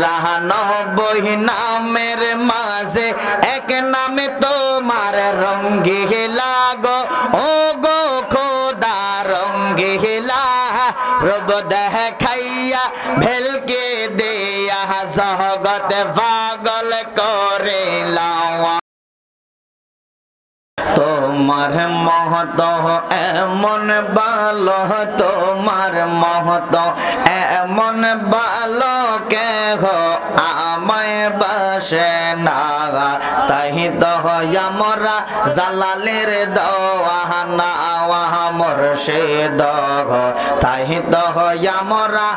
নিরানব্বই নামের মাঝে এক নামে তোমার রঙ্গিলা গো ও গো খোদা রঙ্গিলা রব দেখাইয়া, ভেলকে দেয়া, জগত পাগল করে লাওয়া। তোমার মহত এমন ভালো তোমার মহত এমন ভালো কে হো আমায় বাসে না। তাই তো আমরা জালালের দোয়ানা মুর্শিদ। তাই তো আমরা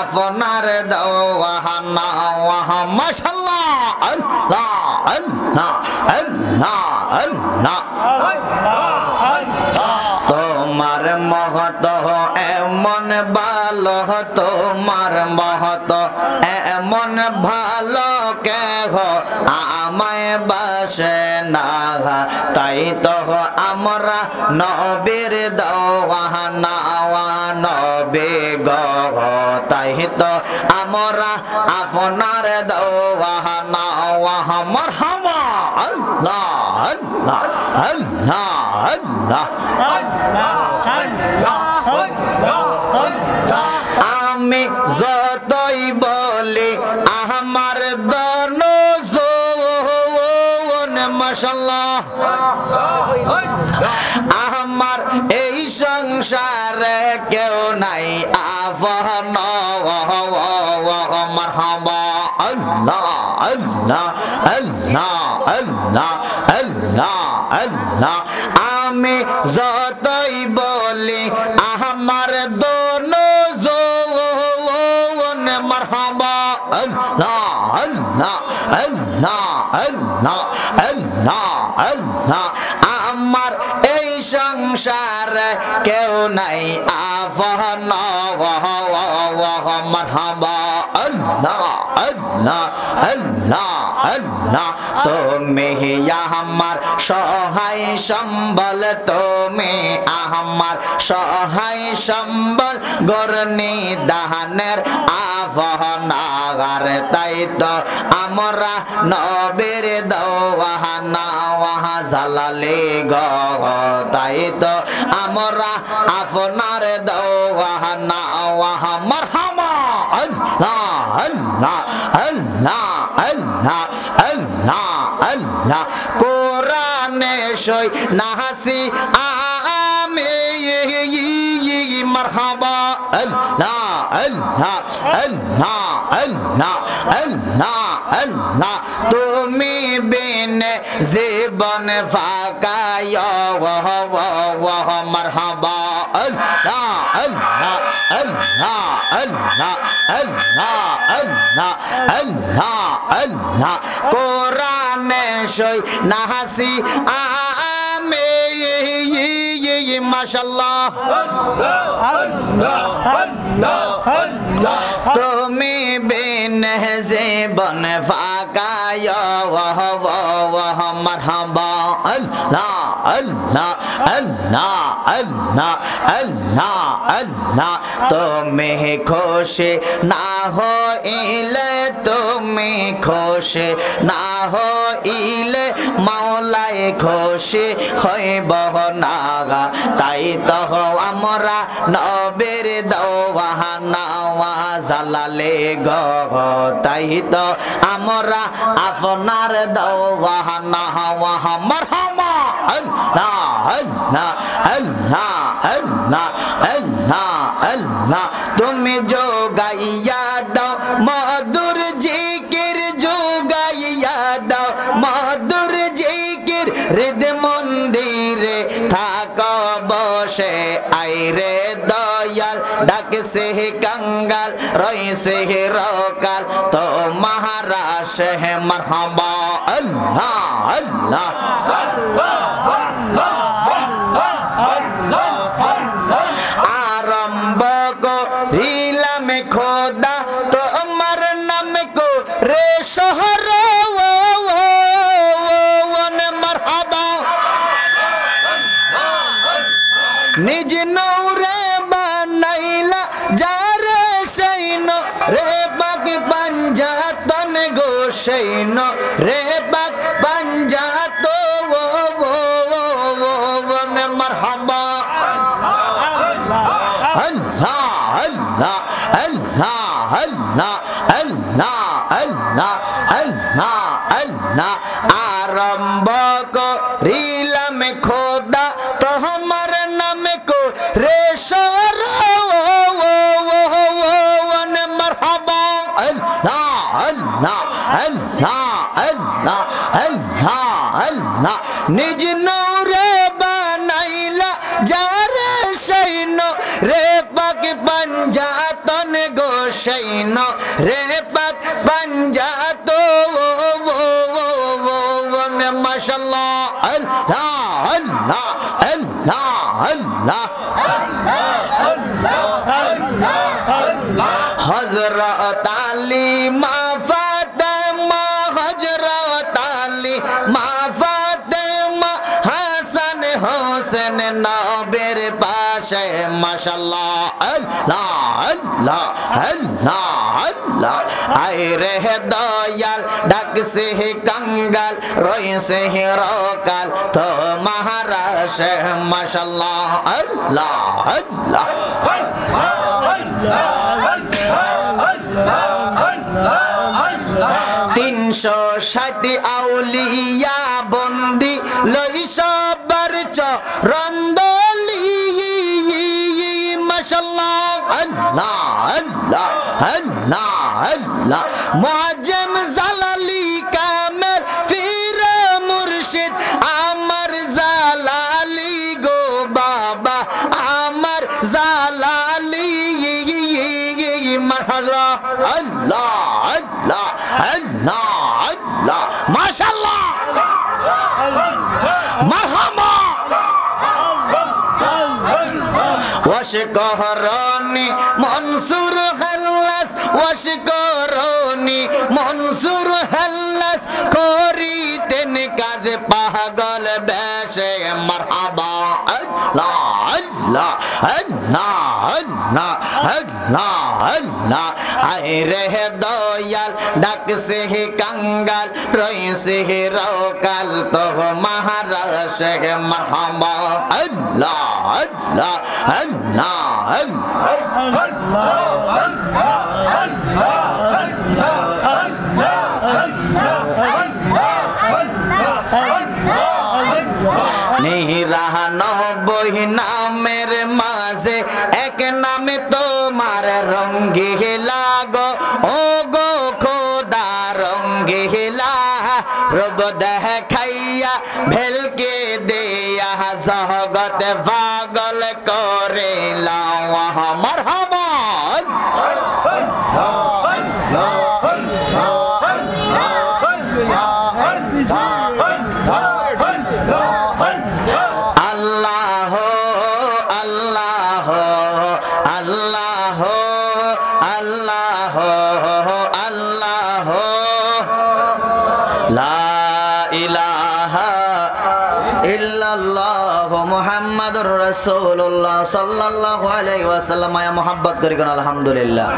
আপনার দোয়ানা ওয়াহ মাশাআল্লাহ। আল্লাহ আল্লাহ আল্লাহ আল্লাহ। তোমার মহত এমন ভালো, তোমার মহত এমন ভালো কে হো আমায় বাসে না তাই তো আমরা নবীর দোয়ানা নবী গহ তাই তো আমরা আপনার দোয়ানা মরহামা আল্লাহ আল্লাহ আল্লাহ আল্লাহ। আমি যতই বলি, আমার দন মশাল্লাহ আমার এই সংসারে কেউ নাই আফন মারহাবা। আমি যতই বলি আল্লাহ আমার এই সংসার কেউ নাই আফন মারহাবা। আল্লাহ তুমি আমার সহায় সম্বল, তুমি আমার সহায় সম্বল। গরনি দাহানের আফহনাগার তাই তো আমরা নবীর দোয়াহানা ওয়াহা জালালে তাই তো আমরা আপনার দোয়াহানা আল্লাহ। আল্লাহ আল্লাহ আল্লাহ আল্লাহ আল্লাহ। কোরআনে সই নাহাসি আমি, মারহাবা। আল্লাহ আল্লাহ আল্লাহ আল্লাহ আল্লাহ আল্লাহ। তুমি বিনে জীবন ফাকায় মারহাবা। আল্লাহ আল্লাহ আল্লাহ আল্লাহ। আল্লাহ আল্লাহ আল্লাহ আল্লাহ। কোরআনে সই নাহাসি আমি মাশাল্লাহ তুমি বিন জীবন ফাকায় মারহাবা তুমি খুশি না হইলে তুমি খুশি না হইলে মাওলায় খুশি হইব না তাই তো আমরা নবীর দোয়াহানা জালালে গহ তাই তো আমরা আপনার দোয়াহানা মারহামা আল্লাহ আল্লাহ আল্লাহ আল্লাহ আল্লাহ তুমি যোগাইয়া থাক বসে, আইরে দয়াল ডাকছে কঙ্গাল রইছে রকাল তো মহারাজ হে মারহাবা, আল্লাহ আল্লাহ আরম্ভ গোসাইন রে ও ও নে মারহাবা আল্লাহ আল্লাহ আল্লাহ আল্লাহ আল্লাহ আল্লাহ আল্লাহ আল্লাহ আরম্ভ করিলাম খোদা তোমার নামে কো রে সর মারহাবা আল্লাহ আল্লাহ নিজ নৌরে বানাইলা, যারে সৈন্য, রে পাক পঞ্জাতন গো সৈন্য, রে পাক পঞ্জাত মাশাল্লাহ, আল্লাহ আল্লাহ আল্লাহ আল্লাহ। নবের পাশে মাশাল্লাহ আল্লাহ আল্লাহ আল্লাহ আল্লাহ। আই রে দয়াল ডাক সে কঙ্গাল রই সে রকাল, তো মহারাজ মাশাল্লাহ আল্লাহ আল্লাহ আল্লাহ আল্লাহ আল্লাহ। তিনশো ষাটি আউলিয়া বন্দি লই সবার চরন্দলি মশাল্লাহ আল্লাহ আল্লাহ আল্লাহ আল্লাহ। মুআজ্জম ওয়াশকরনি মনসুর হাল্লাস ওয়াশকরনি মনসুর হাল্লাস করিতেন কাজে পাগল বেশে মারহাবা আল্লাহ। আল্লাহ আল্লাহ আল্লাহ আল্লাহ আল্লাহ আয় রে দয়াল ডাক সে কাঙ্গাল রই রকাল তো মহারাজ হে মারহাবা আল্লাহ আল্লাহ আল্লাহ আল্লাহ নিরানব্বই নামের মাঝে এক নামে তোমার রঙ্গে লাগো। ও গো খোদা, রঙ্গে লা রব দেখাইয়া ভেলকে আল্লাহ আল্লাহ। লা ইলাহা ইল্লাল্লাহ ওয়াসাল্লাম। আয়া মোহাব্বত করি কোন আলহামদুলিল্লাহ।